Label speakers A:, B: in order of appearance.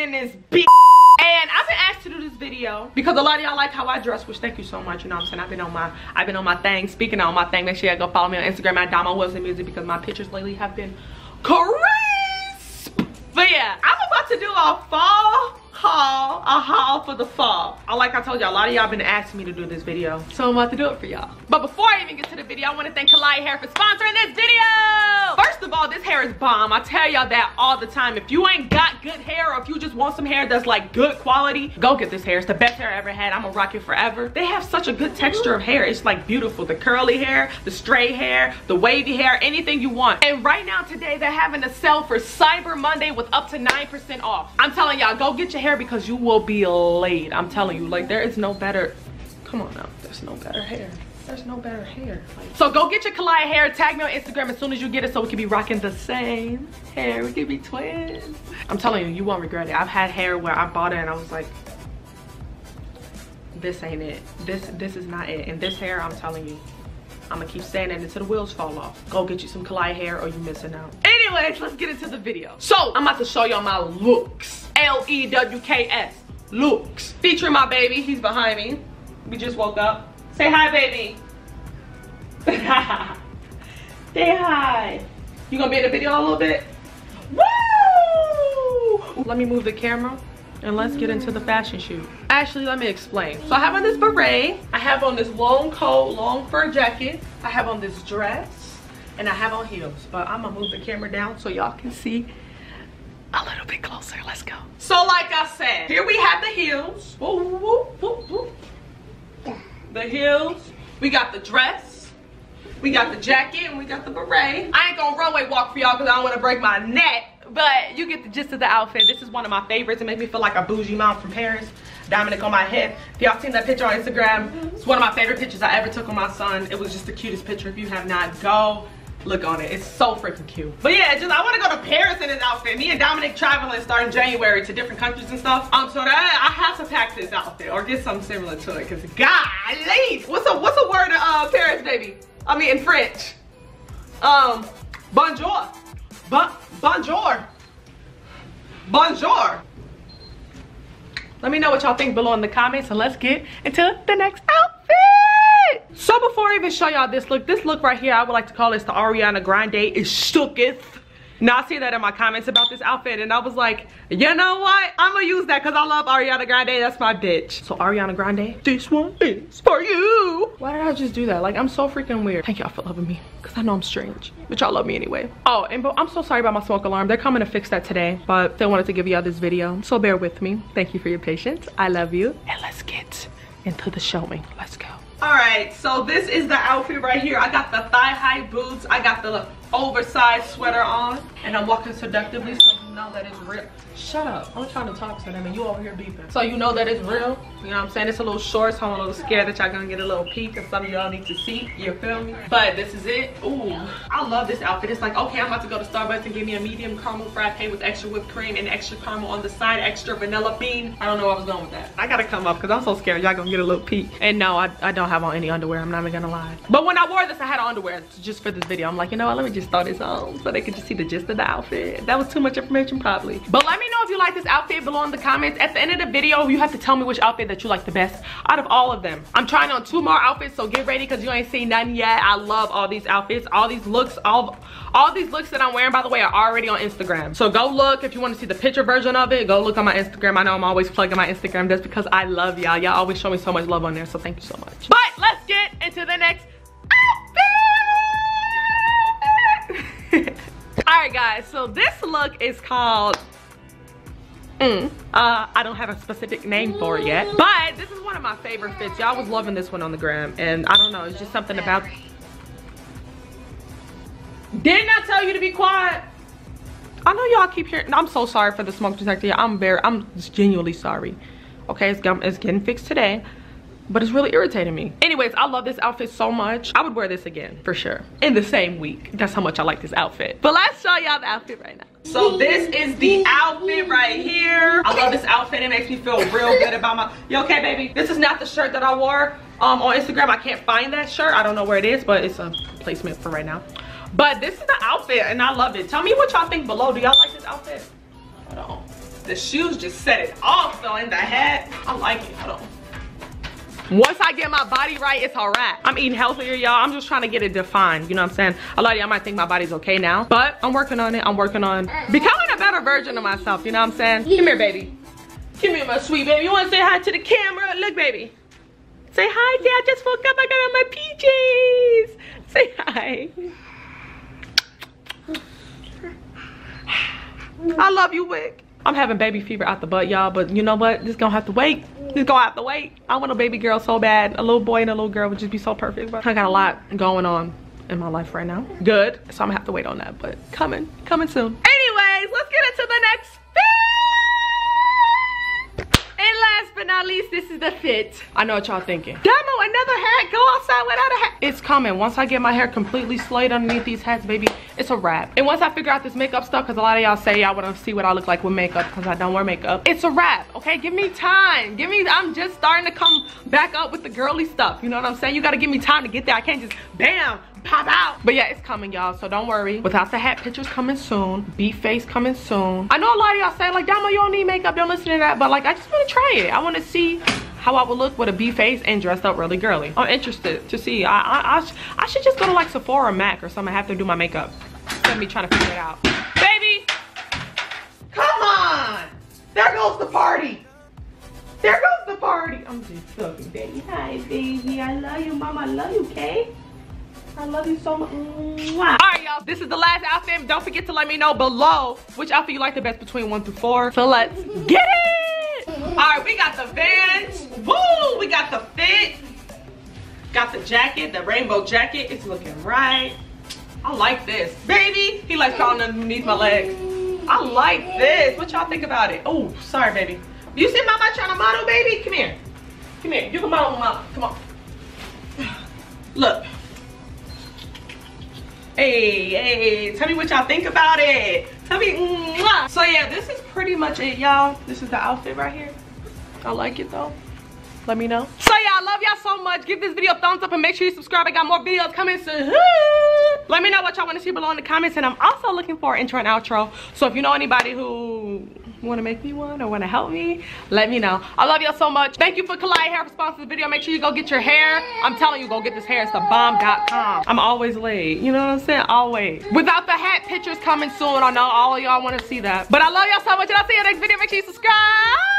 A: in this bitch. And I've been asked to do this video because a lot of y'all like how I dress, which thank you so much. You know what I'm saying? I've been on my I've been on my thing. Speaking on my thing, make sure you go follow me on Instagram at Domo Wilson Music because my pictures lately have been crisp. A haul for the fall. Like I told y'all, a lot of y'all been asking me to do this video. So I'm about to do it for y'all. But before I even get to the video, I want to thank Klaiyi Hair for sponsoring this video. First of all, this hair is bomb. I tell y'all that all the time. If you ain't got good hair or if you just want some hair that's like good quality, go get this hair. It's the best hair I ever had. I'm gonna rock it forever. They have such a good texture of hair. It's like beautiful. The curly hair, the straight hair, the wavy hair, anything you want. And right now today, they're having a sale for Cyber Monday with up to 9% off. I'm telling y'all, go get your hair because you will be late. I'm telling you, like there is no better, come on now, there's no better hair. There's no better hair. Like, so go get your Klaiyi hair, tag me on Instagram as soon as you get it so we can be rocking the same hair. We can be twins. I'm telling you, you won't regret it. I've had hair where I bought it and I was like, this ain't it. This this is not it. And this hair, I'm telling you, I'm gonna keep saying it until the wheels fall off. Go get you some Klaiyi hair or you missing out. Anyways, let's get into the video. So I'm about to show y'all my looks. L-E-W-K-S, looks. Featuring my baby, he's behind me. We just woke up. Say hi, baby. Say hi. You gonna be in the video a little bit? Woo! Let me move the camera and let's get into the fashion shoot. Actually, let me explain. So I have on this beret, I have on this long coat, long fur jacket, I have on this dress, and I have on heels. But I'm gonna move the camera down so y'all can see a little bit closer. Let's go. So like I said, here we have the heels. Woo, woo, woo, the heels. We got the dress. We got the jacket and we got the beret. I ain't gonna runway walk for y'all because I don't want to break my neck but you get the gist of the outfit this is one of my favorites it makes me feel like a bougie mom from paris dominic on my head if y'all seen that picture on instagram it's one of my favorite pictures i ever took of my son it was just the cutest picture if you have not go look on it. It's so freaking cute. But yeah just i want to go to paris in this outfit. Me and dominic traveling starting january to different countries and stuff. Um so that i have to pack this outfit or get something similar to it because golly what's a what's a word in uh paris baby? I mean in french. Um bonjour. Bon, bonjour. Bonjour. Let me know what y'all think below in the comments and let's get into the next outfit. So before I even show y'all this look, this look right here, I would like to call this the Ariana Grande is shooketh. Now I see that in my comments about this outfit and I was like, you know what? I'm gonna use that because I love Ariana Grande. That's my bitch. So Ariana Grande, this one is for you. Why did I just do that? Like I'm so freaking weird. Thank y'all for loving me because I know I'm strange, but y'all love me anyway. Oh, and I'm so sorry about my smoke alarm. They're coming to fix that today, but still wanted to give y'all this video. So bear with me. Thank you for your patience. I love you. And let's get into the showing. Let's go. All right, so this is the outfit right here. I got the thigh-high boots. I got the oversized sweater on and I'm walking seductively so you know that it's real. Shut up. I'm trying to talk to them and you over here beeping. So you know that it's real. You know what I'm saying? It's a little short so I'm a little scared that y'all gonna get a little peek and some of y'all need to see. You feel me? But this is it. Ooh, I love this outfit. It's like, okay, I'm about to go to Starbucks and give me a medium caramel frappe with extra whipped cream and extra caramel on the side, extra vanilla bean. I don't know where I was going with that. I gotta come up because I'm so scared y'all gonna get a little peek. And no, I, I don't have on any underwear. I'm not even gonna lie. But when I wore this, I had underwear just for this video. I'm like, you know what? Let me just throw this on so they can just see the gist of the outfit. That was too much information probably. But let me know if you like this outfit below in the comments. At the end of the video, you have to tell me which outfit that you like the best out of all of them. I'm trying on two more outfits, so get ready because you ain't seen none yet. I love all these outfits, all these looks, all, all these looks that I'm wearing, by the way, are already on Instagram. So go look if you want to see the picture version of it. Go look on my Instagram. I know I'm always plugging my Instagram just because I love y'all. Y'all always show me so much love on there, so thank you so much. But let's get into the next outfit. all right, guys, so this look is called Mm. Uh, I don't have a specific name for it yet, but this is one of my favorite fits. Y'all was loving this one on the gram, and I don't know, it's just something about. Didn't I tell you to be quiet? I know y'all keep hearing. I'm so sorry for the smoke detector. I'm very, I'm genuinely sorry. Okay, it's, it's getting fixed today but it's really irritating me. Anyways, I love this outfit so much. I would wear this again, for sure, in the same week. That's how much I like this outfit. But let's show y'all the outfit right now. So this is the outfit right here. I love this outfit. It makes me feel real good about my, you okay, baby? This is not the shirt that I wore um, on Instagram. I can't find that shirt. I don't know where it is, but it's a placement for right now. But this is the outfit and I love it. Tell me what y'all think below. Do y'all like this outfit? Hold on. The shoes just set it off though in the hat. I like it, hold on. Once I get my body right, it's all right. I'm eating healthier, y'all. I'm just trying to get it defined. You know what I'm saying? A lot of y'all might think my body's okay now, but I'm working on it. I'm working on becoming a better version of myself. You know what I'm saying? Come here, baby. Come here, my sweet baby. You want to say hi to the camera? Look, baby. Say hi, Dad. I just woke up. I got on my PJs. Say hi. I love you, Wick. I'm having baby fever out the butt, y'all, but you know what? This gonna have to wait. This gonna have to wait. I want a baby girl so bad. A little boy and a little girl would just be so perfect, but I got a lot going on in my life right now. Good, so I'm gonna have to wait on that, but coming, coming soon. Anyways, let's get into the next fit. and last but not least, this is the fit. I know what y'all thinking. Domo, another hat, go outside without a hat. It's coming. Once I get my hair completely slayed underneath these hats, baby, it's a wrap. And once I figure out this makeup stuff, because a lot of y'all say y'all want to see what I look like with makeup, because I don't wear makeup. It's a wrap, okay? Give me time. Give me, I'm just starting to come back up with the girly stuff. You know what I'm saying? You got to give me time to get there. I can't just, bam, pop out. But yeah, it's coming, y'all, so don't worry. Without the hat pictures coming soon. Beef face coming soon. I know a lot of y'all say, like, Domo, you don't need makeup. Don't listen to that. But, like, I just want to try it. I want to see how I would look with a B face and dressed up really girly. I'm interested to see. I, I, I, I should just go to, like, Sephora or MAC or something. I have to do my makeup. Let me trying to figure it out. Baby! Come on! There goes the party. There goes the party. I'm just joking, baby. Hi, baby. I love you, mama. I love you, okay? I love you so much. All right, y'all. This is the last outfit. Don't forget to let me know below which outfit you like the best between one through four. So let's get it. All right, we got the Vans. Woo! We got the fit. Got the jacket, the rainbow jacket. It's looking right. I like this. Baby, he likes crawling underneath my legs. I like this. What y'all think about it? Oh, sorry, baby. You see mama trying to model, baby? Come here. Come here. You can model mama. Come on. Look. Hey, hey, tell me what y'all think about it. Tell me, mwah. So yeah, this is pretty much it, y'all. This is the outfit right here. I like it though. Let me know. So yeah, I love y'all so much. Give this video a thumbs up and make sure you subscribe. I got more videos coming soon. Let me know what y'all want to see below in the comments. And I'm also looking for an intro and outro. So if you know anybody who want to make me one or want to help me, let me know. I love y'all so much. Thank you for Klaiyi Hair for sponsoring the video. Make sure you go get your hair. I'm telling you, go get this hair. It's the bomb.com. I'm always late. You know what I'm saying? Always. Without the hat pictures coming soon. I know all of y'all want to see that. But I love y'all so much. And I'll see you next video. Make sure you subscribe.